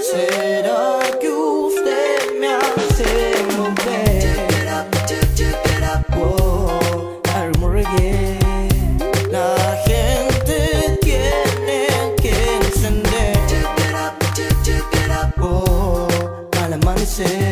¿Será que usted me hace mover? Oh, La gente tiene que encender. Oh, al amanecer.